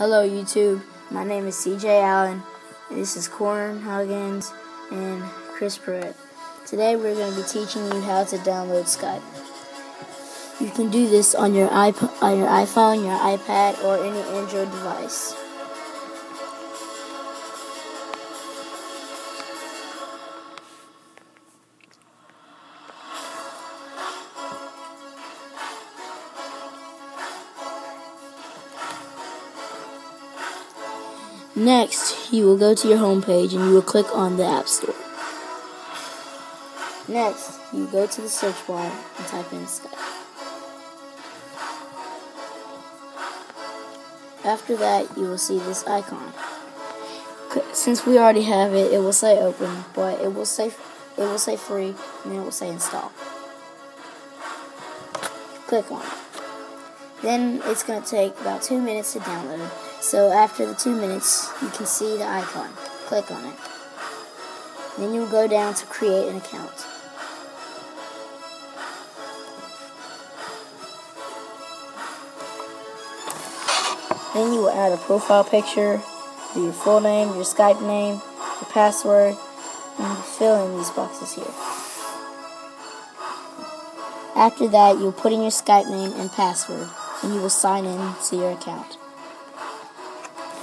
Hello YouTube, my name is CJ Allen, and this is Corn Huggins and Chris Perret. Today we're going to be teaching you how to download Skype. You can do this on your, iP- on your iPhone, your iPad, or any Android device. Next, you will go to your home page and you will click on the App Store. Next, you go to the search bar and type in Skype. After that, you will see this icon. Since we already have it, it will say open, but it will say it will say free, and it will say install. Click on it. Then it's going to take about two minutes to download. So after the two minutes, you can see the icon. Click on it. Then you will go down to create an account. Then you will add a profile picture, your full name, your Skype name, your password, and fill in these boxes here. After that, you'll put in your Skype name and password, and you will sign in to your account.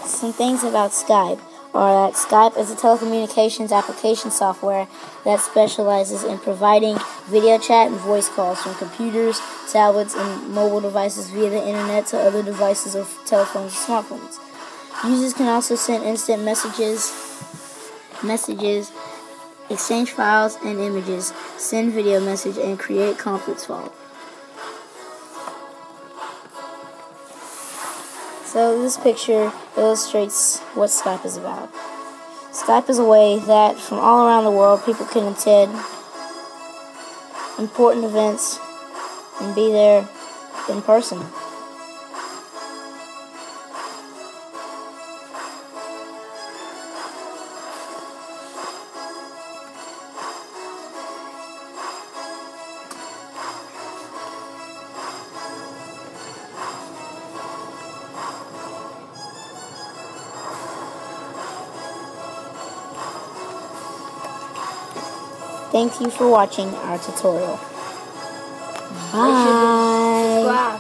Some things about Skype are that Skype is a telecommunications application software that specializes in providing video chat and voice calls from computers, tablets, and mobile devices via the internet to other devices or telephones and smartphones. Users can also send instant messages, messages, exchange files and images, send video message, and create conference call. So this picture illustrates what Skype is about. Skype is a way that from all around the world people can attend important events and be there in person. Thank you for watching our tutorial. Bye.